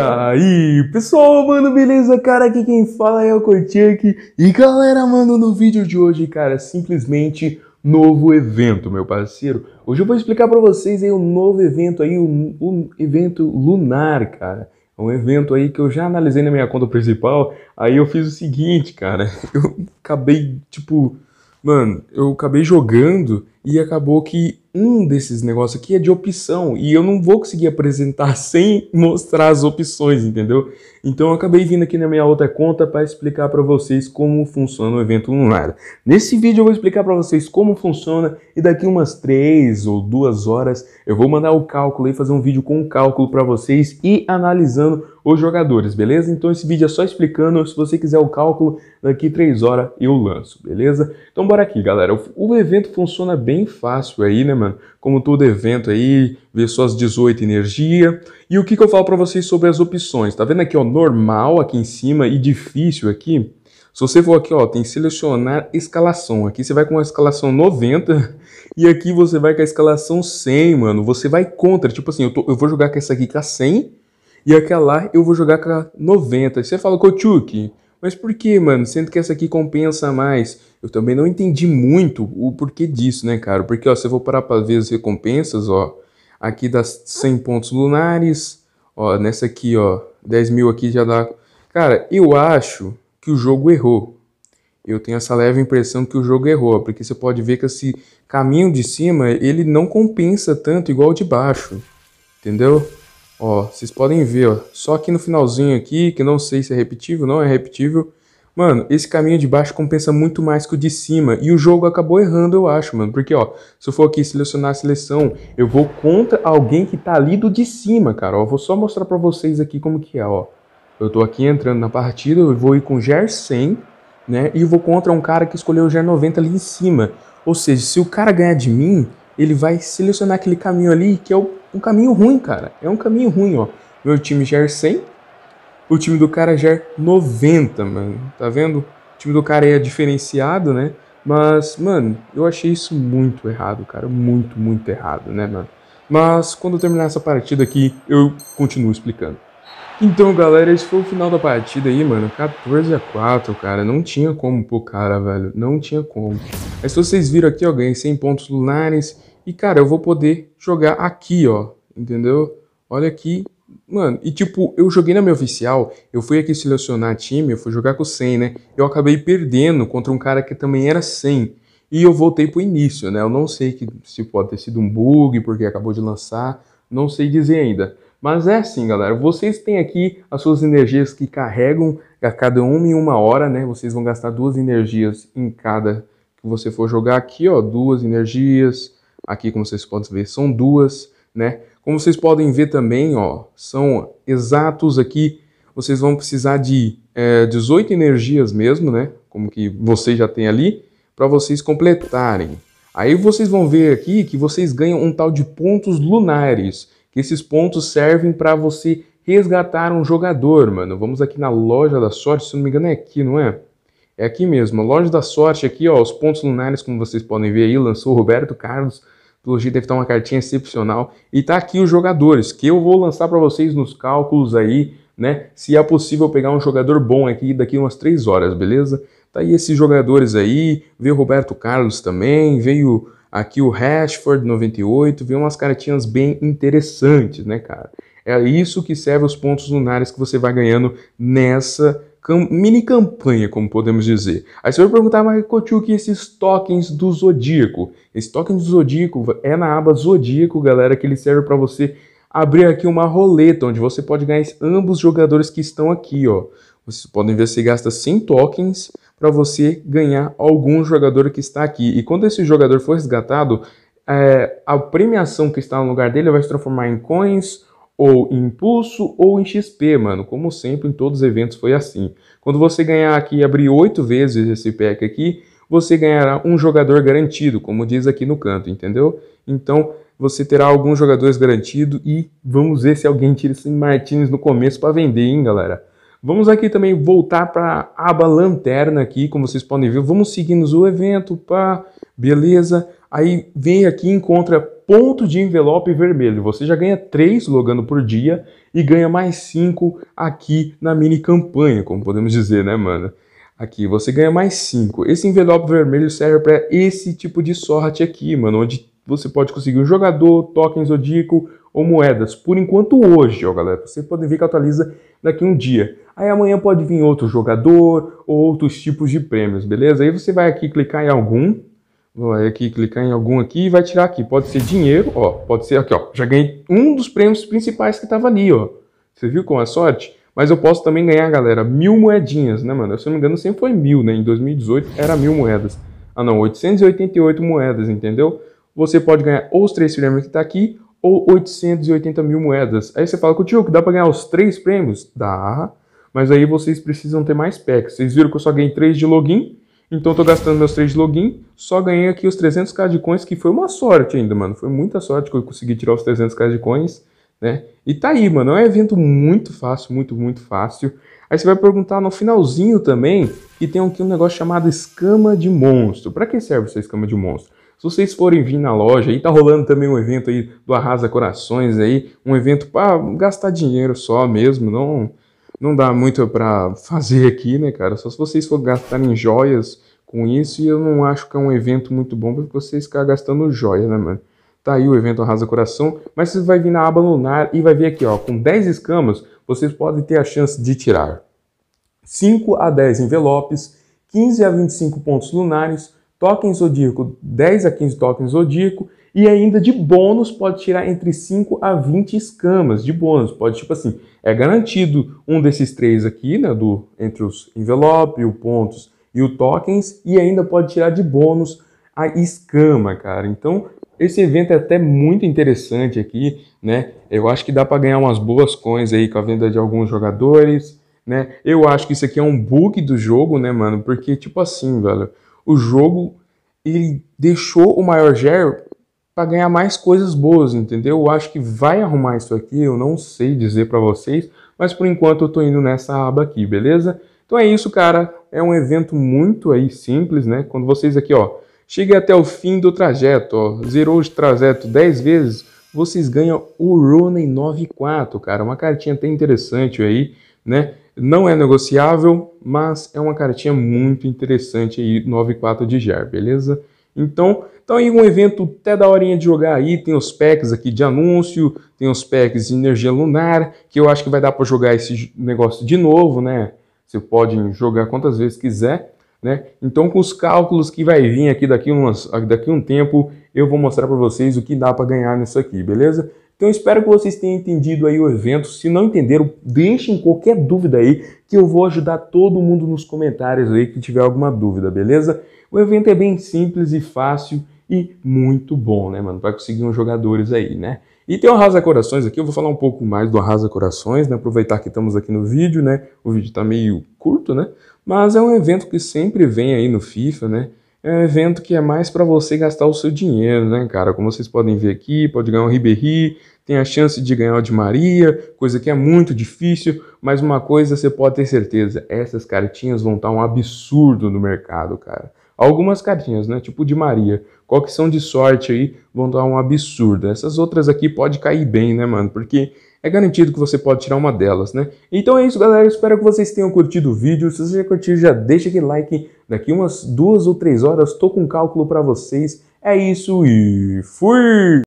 Aí, pessoal, mano, beleza? Cara, aqui quem fala é o Kotiak. E galera, mano, no vídeo de hoje, cara, simplesmente novo evento, meu parceiro. Hoje eu vou explicar para vocês aí um novo evento aí, um, um evento lunar, cara. É um evento aí que eu já analisei na minha conta principal. Aí eu fiz o seguinte, cara. Eu acabei, tipo, mano, eu acabei jogando e acabou que um desses negócios aqui é de opção e eu não vou conseguir apresentar sem mostrar as opções, entendeu? Então eu acabei vindo aqui na minha outra conta para explicar para vocês como funciona o evento lunar. Nesse vídeo eu vou explicar para vocês como funciona e daqui umas três ou duas horas eu vou mandar o cálculo e fazer um vídeo com o cálculo para vocês e analisando os jogadores, beleza? Então esse vídeo é só explicando, se você quiser o cálculo, daqui três horas eu lanço, beleza? Então bora aqui, galera. O evento funciona bem fácil aí, né, mano? Como todo evento aí, vê só as 18 energia. E o que, que eu falo para vocês sobre as opções? Tá vendo aqui, ó, normal aqui em cima e difícil aqui? Se você for aqui, ó, tem selecionar escalação. Aqui você vai com a escalação 90 e aqui você vai com a escalação 100, mano. Você vai contra, tipo assim, eu, tô, eu vou jogar com essa aqui com a 100 e aquela lá eu vou jogar com a 90. Você fala, Kochuk, mas por que, mano? Sendo que essa aqui compensa mais. Eu também não entendi muito o porquê disso, né, cara? Porque, ó, se eu vou parar para ver as recompensas, ó, aqui dá 100 pontos lunares, ó, nessa aqui, ó, 10 mil aqui já dá... Cara, eu acho que o jogo errou. Eu tenho essa leve impressão que o jogo errou, porque você pode ver que esse caminho de cima, ele não compensa tanto igual o de baixo, entendeu? Ó, vocês podem ver, ó, só aqui no finalzinho aqui, que não sei se é repetível, não é repetível. Mano, esse caminho de baixo compensa muito mais que o de cima. E o jogo acabou errando, eu acho, mano. Porque, ó, se eu for aqui selecionar a seleção, eu vou contra alguém que tá ali do de cima, cara. Ó, vou só mostrar pra vocês aqui como que é, ó. Eu tô aqui entrando na partida, eu vou ir com GER 100, né? E vou contra um cara que escolheu o GER 90 ali em cima. Ou seja, se o cara ganhar de mim, ele vai selecionar aquele caminho ali que é o um caminho ruim, cara. É um caminho ruim, ó. Meu time já é 100, o time do cara já é 90, mano. Tá vendo? O time do cara é diferenciado, né? Mas, mano, eu achei isso muito errado, cara. Muito, muito errado, né, mano? Mas quando eu terminar essa partida aqui, eu continuo explicando. Então, galera, esse foi o final da partida aí, mano. 14 a 4, cara. Não tinha como pro cara, velho. Não tinha como. Mas se vocês viram aqui, ó, ganhei 100 pontos lunares e, cara, eu vou poder jogar aqui, ó. Entendeu? Olha aqui. Mano, e tipo, eu joguei na minha oficial, eu fui aqui selecionar time, eu fui jogar com 100, né? Eu acabei perdendo contra um cara que também era 100. E eu voltei pro início, né? Eu não sei que, se pode ter sido um bug, porque acabou de lançar. Não sei dizer ainda. Mas é assim, galera. Vocês têm aqui as suas energias que carregam a cada uma em uma hora, né? Vocês vão gastar duas energias em cada que você for jogar aqui, ó. Duas energias. Aqui, como vocês podem ver, são duas, né? Como vocês podem ver também, ó, são exatos aqui. Vocês vão precisar de é, 18 energias mesmo, né? Como que você já tem ali, para vocês completarem. Aí vocês vão ver aqui que vocês ganham um tal de pontos lunares, que esses pontos servem para você resgatar um jogador, mano. Vamos aqui na loja da sorte, se não me engano é aqui, não é? É aqui mesmo, a loja da sorte aqui, ó, os pontos lunares, como vocês podem ver aí, lançou o Roberto Carlos deve estar uma cartinha excepcional. E tá aqui os jogadores, que eu vou lançar para vocês nos cálculos aí, né? Se é possível pegar um jogador bom aqui daqui umas 3 horas, beleza? Tá aí esses jogadores aí, veio Roberto Carlos também, veio aqui o Rashford 98, veio umas cartinhas bem interessantes, né, cara? É isso que serve os pontos lunares que você vai ganhando nessa mini campanha, como podemos dizer. Aí você vai perguntar, mas que esses tokens do Zodíaco? Esse token do Zodíaco é na aba Zodíaco, galera, que ele serve para você abrir aqui uma roleta, onde você pode ganhar ambos os jogadores que estão aqui, ó. Vocês podem ver se gasta 100 tokens para você ganhar algum jogador que está aqui. E quando esse jogador for resgatado, é, a premiação que está no lugar dele vai se transformar em coins ou em impulso ou em XP, mano. Como sempre, em todos os eventos foi assim. Quando você ganhar aqui e abrir oito vezes esse pack aqui, você ganhará um jogador garantido, como diz aqui no canto, entendeu? Então, você terá alguns jogadores garantidos e vamos ver se alguém tira esse Martins no começo para vender, hein, galera? Vamos aqui também voltar para a aba lanterna aqui, como vocês podem ver. Vamos seguindo o evento, pá, beleza. Aí vem aqui e encontra ponto de envelope vermelho. Você já ganha 3 logando por dia e ganha mais 5 aqui na mini campanha, como podemos dizer, né, mano? Aqui, você ganha mais 5. Esse envelope vermelho serve para esse tipo de sorte aqui, mano, onde você pode conseguir um jogador, token zodíaco ou moedas. Por enquanto hoje, ó, galera. Você pode ver que atualiza daqui um dia. Aí amanhã pode vir outro jogador ou outros tipos de prêmios, beleza? Aí você vai aqui clicar em algum, vai aqui clicar em algum aqui e vai tirar aqui. Pode ser dinheiro, ó, pode ser aqui, ó. Já ganhei um dos prêmios principais que estava ali, ó. Você viu com a sorte? Mas eu posso também ganhar, galera, mil moedinhas, né, mano? Se eu não me engano, sempre foi mil, né? Em 2018 era mil moedas. Ah, não, 888 moedas, entendeu? Você pode ganhar ou os três prêmios que tá aqui, ou 880 mil moedas. Aí você fala, que dá para ganhar os três prêmios? Dá, mas aí vocês precisam ter mais packs. Vocês viram que eu só ganhei 3 de login, então tô gastando meus 3 de login, só ganhei aqui os 300k de coins, que foi uma sorte ainda, mano. Foi muita sorte que eu consegui tirar os 300k de coins, né? E tá aí, mano, é um evento muito fácil, muito, muito fácil. Aí você vai perguntar no finalzinho também, que tem aqui um negócio chamado escama de monstro. Para que serve essa escama de monstro? Se vocês forem vir na loja, aí tá rolando também um evento aí do Arrasa Corações aí, um evento para gastar dinheiro só mesmo, não não dá muito para fazer aqui, né, cara? Só se vocês for gastar em joias com isso, e eu não acho que é um evento muito bom para vocês ficar gastando joia, né, mano? Tá aí o evento Arrasa Coração, mas você vai vir na aba lunar e vai ver aqui, ó, com 10 escamas, vocês podem ter a chance de tirar 5 a 10 envelopes, 15 a 25 pontos lunares, token zodíaco, 10 a 15 tokens zodíaco, e ainda de bônus pode tirar entre 5 a 20 escamas de bônus. Pode, tipo assim, é garantido um desses três aqui, né, do, entre os envelope, o pontos e o tokens, e ainda pode tirar de bônus a escama, cara. Então, esse evento é até muito interessante aqui, né? Eu acho que dá para ganhar umas boas coins aí com a venda de alguns jogadores, né? Eu acho que isso aqui é um bug do jogo, né, mano? Porque, tipo assim, velho, o jogo ele deixou o maior Ger para ganhar mais coisas boas, entendeu? Eu acho que vai arrumar isso aqui, eu não sei dizer para vocês, mas por enquanto eu tô indo nessa aba aqui, beleza? Então é isso, cara. É um evento muito aí simples, né? Quando vocês aqui, ó, cheguem até o fim do trajeto, ó, zerou o trajeto 10 vezes, vocês ganham o Ronin 94, cara. Uma cartinha até interessante aí, né? Não é negociável, mas é uma cartinha muito interessante aí, 94 de GER, beleza? Então, então aí um evento até da horinha de jogar aí, tem os packs aqui de anúncio, tem os packs de energia lunar, que eu acho que vai dar para jogar esse negócio de novo, né? Você pode jogar quantas vezes quiser, né? Então com os cálculos que vai vir aqui daqui, umas, daqui um tempo, eu vou mostrar para vocês o que dá para ganhar nisso aqui, beleza? Então espero que vocês tenham entendido aí o evento. Se não entenderam, deixem qualquer dúvida aí que eu vou ajudar todo mundo nos comentários aí que tiver alguma dúvida, beleza? O evento é bem simples e fácil e muito bom, né, mano? Para conseguir uns jogadores aí, né? E tem o Arrasa Corações aqui, eu vou falar um pouco mais do Arrasa Corações, né? Aproveitar que estamos aqui no vídeo, né? O vídeo tá meio curto, né? Mas é um evento que sempre vem aí no FIFA, né? É um evento que é mais para você gastar o seu dinheiro, né, cara? Como vocês podem ver aqui, pode ganhar um Ribéry, tem a chance de ganhar o de Maria, coisa que é muito difícil, mas uma coisa você pode ter certeza, essas cartinhas vão estar um absurdo no mercado, cara. Algumas cartinhas, né, tipo de Maria, qual que são de sorte aí, vão dar um absurdo. Essas outras aqui pode cair bem, né, mano? Porque é garantido que você pode tirar uma delas, né? Então é isso, galera. Espero que vocês tenham curtido o vídeo. Se você já curtiu, já deixa aquele like. Daqui umas duas ou três horas, tô com um cálculo para vocês. É isso e fui!